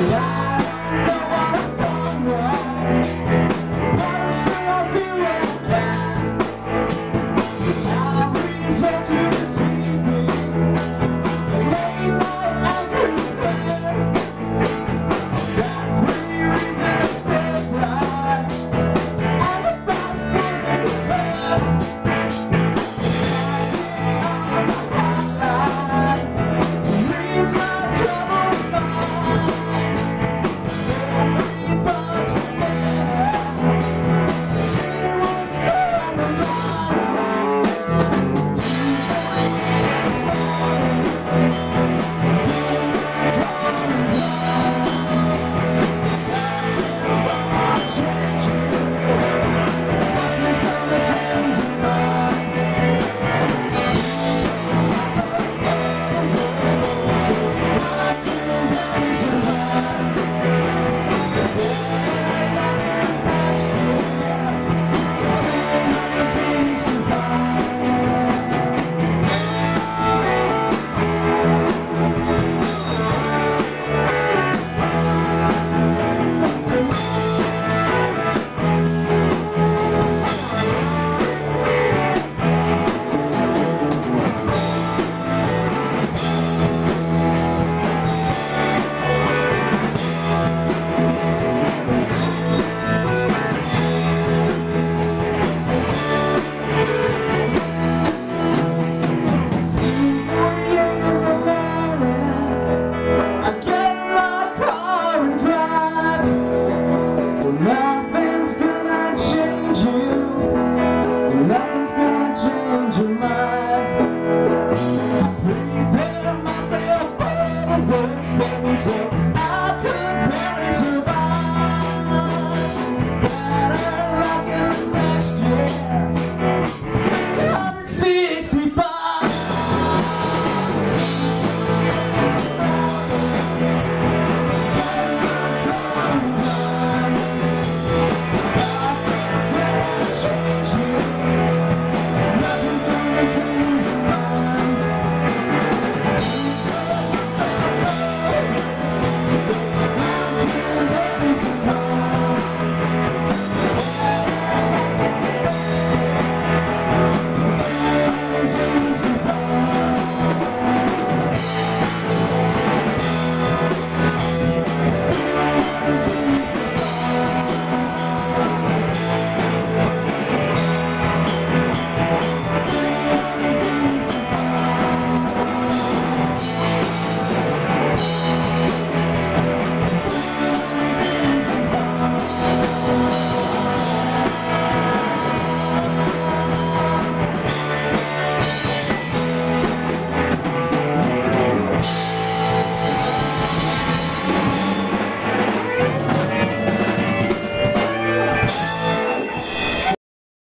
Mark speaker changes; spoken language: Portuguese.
Speaker 1: Yeah. Música